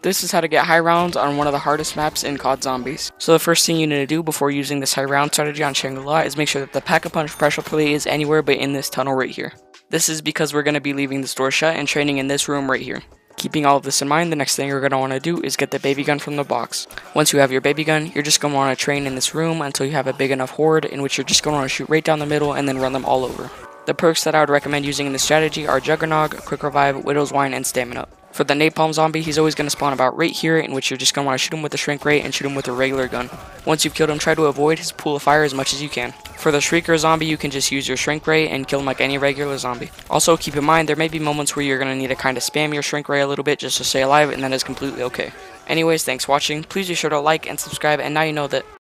This is how to get high rounds on one of the hardest maps in COD Zombies. So the first thing you need to do before using this high round strategy on Shangri-La is make sure that the Pack-a-Punch pressure plate is anywhere but in this tunnel right here. This is because we're going to be leaving this door shut and training in this room right here. Keeping all of this in mind, the next thing you're going to want to do is get the baby gun from the box. Once you have your baby gun, you're just going to want to train in this room until you have a big enough horde in which you're just going to want to shoot right down the middle and then run them all over. The perks that I would recommend using in this strategy are Juggernog, Quick Revive, Widow's Wine, and Stamina. For the Napalm Zombie, he's always going to spawn about right here, in which you're just going to want to shoot him with the Shrink Ray and shoot him with a regular gun. Once you've killed him, try to avoid his pool of fire as much as you can. For the Shrieker Zombie, you can just use your Shrink Ray and kill him like any regular zombie. Also, keep in mind, there may be moments where you're going to need to kind of spam your Shrink Ray a little bit just to stay alive, and that is completely okay. Anyways, thanks for watching. Please be sure to like and subscribe, and now you know that